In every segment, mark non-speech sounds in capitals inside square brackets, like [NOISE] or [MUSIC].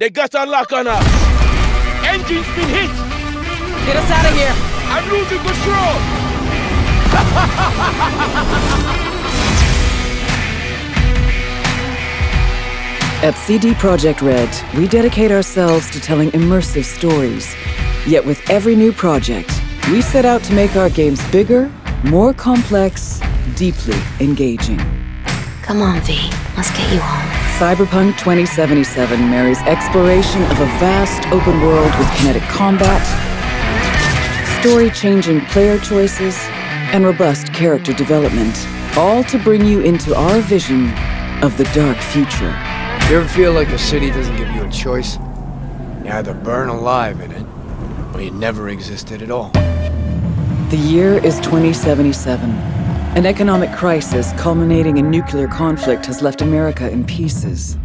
They got a lock on us. Engine's been hit. Get us out of here. I'm losing control. [LAUGHS] At CD Projekt Red, we dedicate ourselves to telling immersive stories. Yet with every new project, we set out to make our games bigger, more complex, deeply engaging. Come on, V. Let's get you home. Cyberpunk 2077 marries exploration of a vast open world with kinetic combat, story-changing player choices, and robust character development, all to bring you into our vision of the dark future. You ever feel like a city doesn't give you a choice? You either burn alive in it, or you never existed at all. The year is 2077. An economic crisis culminating in nuclear conflict has left America in pieces.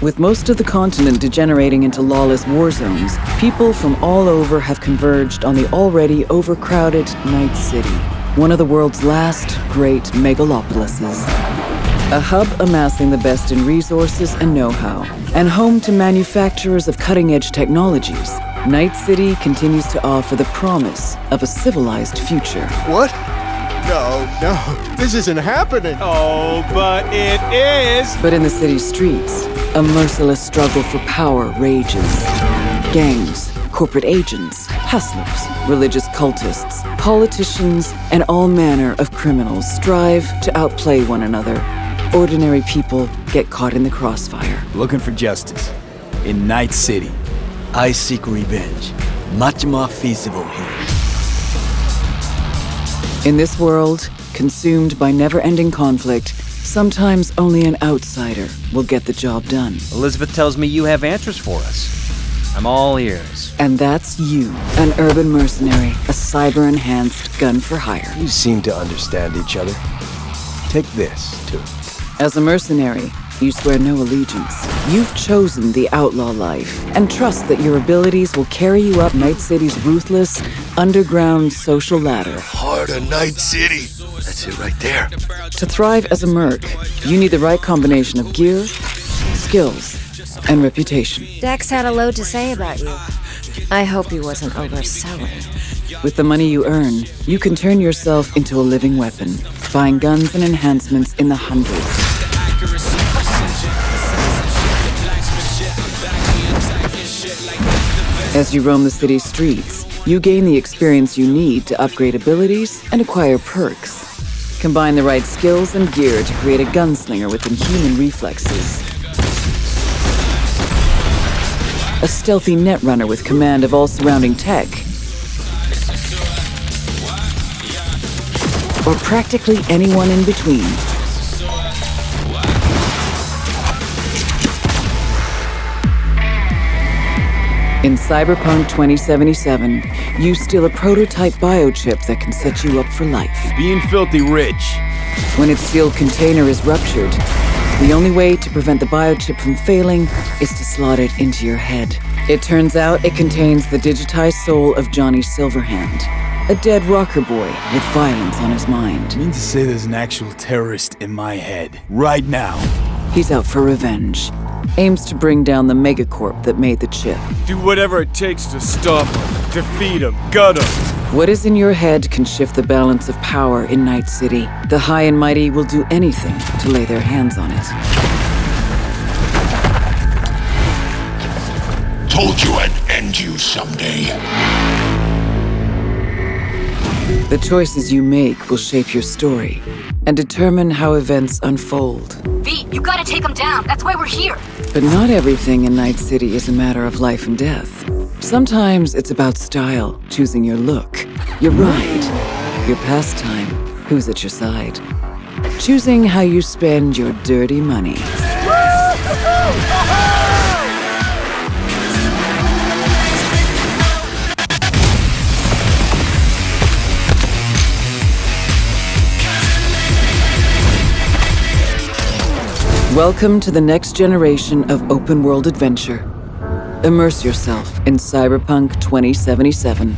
With most of the continent degenerating into lawless war zones, people from all over have converged on the already overcrowded Night City, one of the world's last great megalopolises. A hub amassing the best in resources and know-how, and home to manufacturers of cutting-edge technologies, Night City continues to offer the promise of a civilized future. What? No, no, this isn't happening. Oh, but it is. But in the city's streets, a merciless struggle for power rages. Gangs, corporate agents, hustlers, religious cultists, politicians, and all manner of criminals strive to outplay one another. Ordinary people get caught in the crossfire. Looking for justice. In Night City. I seek revenge. Much more feasible here. In this world, consumed by never-ending conflict, sometimes only an outsider will get the job done. Elizabeth tells me you have answers for us. I'm all ears. And that's you, an urban mercenary, a cyber-enhanced gun for hire. You seem to understand each other. Take this, too. As a mercenary, you swear no allegiance. You've chosen the outlaw life and trust that your abilities will carry you up Night City's ruthless, underground social ladder. Heart of Night City. That's it right there. To thrive as a merc, you need the right combination of gear, skills, and reputation. Dex had a load to say about you. I hope he wasn't overselling. With the money you earn, you can turn yourself into a living weapon, buying guns and enhancements in the hundreds. As you roam the city's streets, you gain the experience you need to upgrade abilities and acquire perks. Combine the right skills and gear to create a gunslinger with inhuman reflexes. A stealthy netrunner with command of all surrounding tech. Or practically anyone in between. In Cyberpunk 2077, you steal a prototype biochip that can set you up for life. Being filthy rich. When its sealed container is ruptured, the only way to prevent the biochip from failing is to slot it into your head. It turns out it contains the digitized soul of Johnny Silverhand, a dead rocker boy with violence on his mind. I Mean to say there's an actual terrorist in my head, right now. He's out for revenge. Aims to bring down the megacorp that made the chip. Do whatever it takes to stop him, defeat him, gut him. What is in your head can shift the balance of power in Night City. The high and mighty will do anything to lay their hands on it. Told you I'd end you someday. The choices you make will shape your story and determine how events unfold. V, you gotta take them down. That's why we're here. But not everything in Night City is a matter of life and death. Sometimes it's about style, choosing your look, your ride, your pastime, who's at your side. Choosing how you spend your dirty money. Welcome to the next generation of open world adventure. Immerse yourself in Cyberpunk 2077.